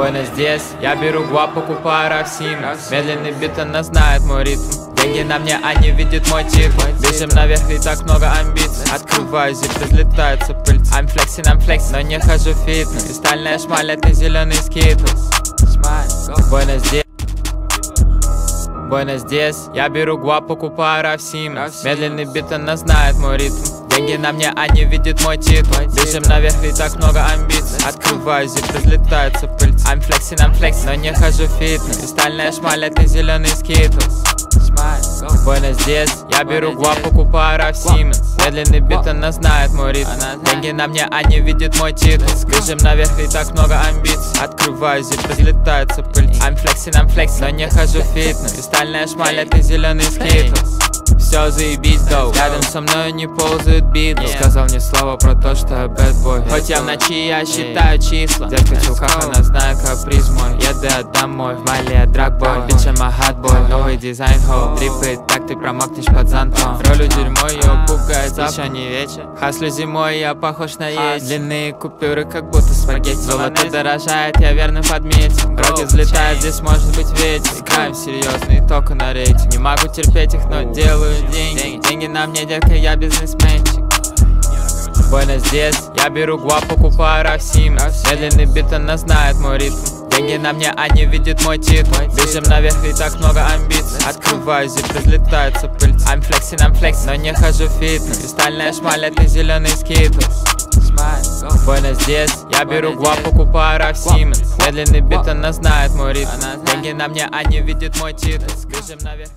Спокойно здесь, я беру гуап, покупаю рафсим Медленный бит, она знает мой ритм. Деньги на мне, они видят мой тип. Бежим наверх, ведь так много амбиций Открываю зип, разлетаются пыльцы I'm flexing, I'm flexing, но не хожу в фитнес. Кристальная шмаль, это зеленый скитлс Спокойно здесь Спокойно здесь, я беру гуап, покупаю рафсим Медленный бит, она знает мой ритм. Деньги на мне, они видят мой тип. Бежим наверх, ведь так много амбиций. Открываю зип, разлетаются пыльцы I'm flexing, I'm flexing, но не хожу в фитнес. Кристальная шмаль, это зеленый скитлс Спокойно здесь, я беру гуап, покупаю рафсим Медленный бит, она знает мой ритм. Деньги на мне, они видят мой титул. Бежим наверх, ведь так много амбиций. Открываю зип, разлетаются пыльцы I'm flexing, I'm flexing, но не хожу в фитнес. Кристальная шмаль, это зеленый скитлс все заебись, доу Рядом со мной не ползают битлы Сказал мне слово про то, что я бэтбой Хоть я в ночи, я считаю числа. В чулках, она знает каприз мой Еду я домой, в Мали я драгбой my hotboy, новый дизайн хоу. Трипы, так ты промокнешь под зонтом. Ролю дерьмо, ее пугает Еще не вечер. Хаслю зимой, я похож на есть. Длинные купюры, как будто спагетти. Золото дорожает, я верно подметил. Гроки взлетают, здесь может быть ветер. Играем серьезный, только на рейтинг Не могу терпеть их, но делаю деньги. Деньги. На мне, детка, я бизнесменчик. Спокойно здесь, я беру гуап, покупаю рафсим Медленный бит, она знает мой ритм Деньги на мне, они видят мой титул Бежим наверх, ведь так много амбиций. Открываю зип, разлетаются пыльцы I'm flexing, I'm flexing, но не хожу в фитнес. Кристальная шмаль, это зеленый скитлс Спокойно здесь, я беру гуап, покупаю рафсим Медленный бит, она знает мой ритм. Деньги на мне, они видят мой титул. Бежим наверх